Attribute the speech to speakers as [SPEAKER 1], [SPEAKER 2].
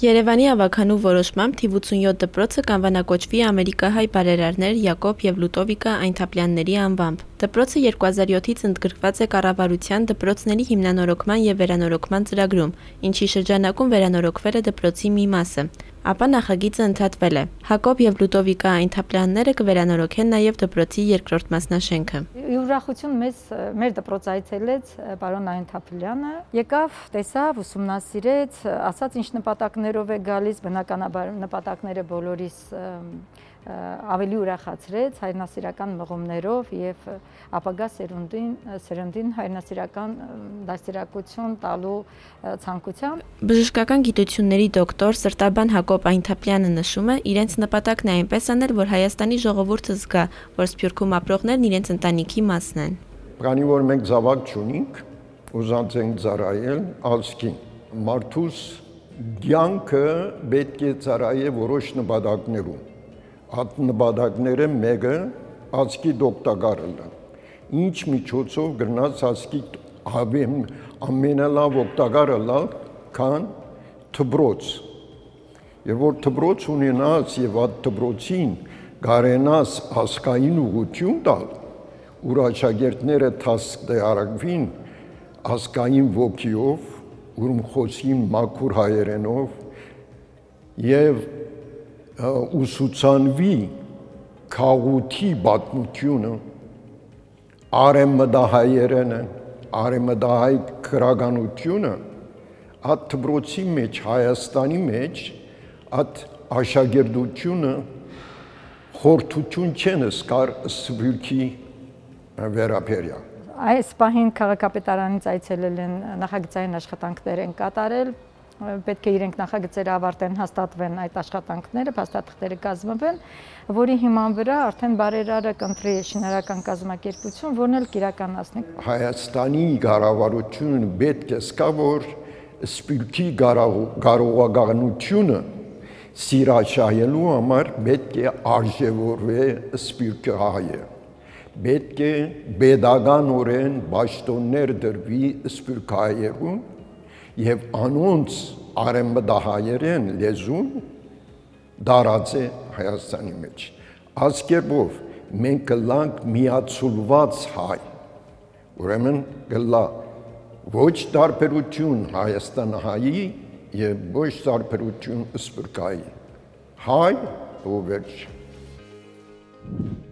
[SPEAKER 1] Երևանի ավականու որոշմամբ թիվ 87 դպրոցը կանվանակոչվի ամերիկահայ բարերարներ Յակոբ եւ Լուտովիկա Այնթապլյանների անվամբ։ Դպրոցը 2007-ից ընդգրկված է կառավարության դպրոցների հիմնանորոգման եւ վերանորոգման ծրագրում, ինչի շրջանակում վերանորոգվել է դպրոցի մի մասը ապա նախագիծը ընդհատվել է։ Հակոբ եւ Լուտովիկա Այնթապլյանները կվերանորոգեն նաեւ դպրոցի երկրորդ մասնաշենքը։
[SPEAKER 2] Ուրախություն մեզ մեր դպրոց այցելեց պարոն Այնթապլյանը, եկավ, տեսավ, ուսումնասիրեց, ասաց ինչ նպատակներով է գալիս, բնականաբար նպատակները բոլորիս ավելի ուրախացրեց հայրենասիրական մղումներով եւ ապագա սերունդին սերունդին հայրենասիրական դաստիարակություն տալու ցանկությամբ
[SPEAKER 1] բժշկական գիտությունների դոկտոր Սրտաբան Հակոբ Այնթապյանը նշում է իրենց նպատակն է այնպես անել որ Հայաստանի ժողովուրդը զգա որ Սփյուռքում ապրողներն իրենց ընտանիքի մասն են
[SPEAKER 3] Քանի որ մենք զավակ չունենք ուզած ենք ծառայել ազգին մարդուս ցանկը պետք է ծառայե որոշ նպատակներում այդ նպատակները մեկը ազգի դոկտագարը լա ինչ միջոցով գրնած ազգի հավեմ ամենալավ օգտակարը լա քան թբրոց եւ որ թբրոց ունենաս եւ այդ թբրոցին գարենաս ասկային ուղություն տալ ուր աշակերտները թասկ դարակվին ասկային ոգիով ուրում խոսին մաքուր հայերենով եւ ուսուցանվի քաղուքի պատմությունը արեմմդահայերենը արեմմդահայ քրագանությունը այդ դբրոցի մեջ Հայաստանի մեջ այդ աշակերտությունը խորթություն չեն սկար սվյուքի վերապերյա
[SPEAKER 2] այս պահին քաղաքապետարանից այցելել են նախագծային աշխատանքներ են կատարել պետք է իրենք նախագծերը ավարտեն, հաստատվեն այդ աշխատանքները, փաստաթղթերը կազմվեն, որի հիման վրա արդեն բարերարը կընտրի շինարական կազմակերպություն, որն էլ կիրականացնի։
[SPEAKER 3] Հայաստանի կառավարությունը պետք է սկա որ սպիրկի կարողականությունը սիրաշահելու համար պետք է արժևորվե սպիրկը հայը պետք է pedagogan ճաշտոններ դրվի սպիրկայերուն եւ անոնց արեմբդահայերեն լեզուն դարած է Հայաստանի մեջ։ Ասկերբով մենք կլանք միացուլված հայ։ Ուրեմն գլա ոչ տարբերություն Հայաստանահայի եւ ոչ տարբերություն Սփյուռքայի։ Հայ ու վերջ։ Thank you.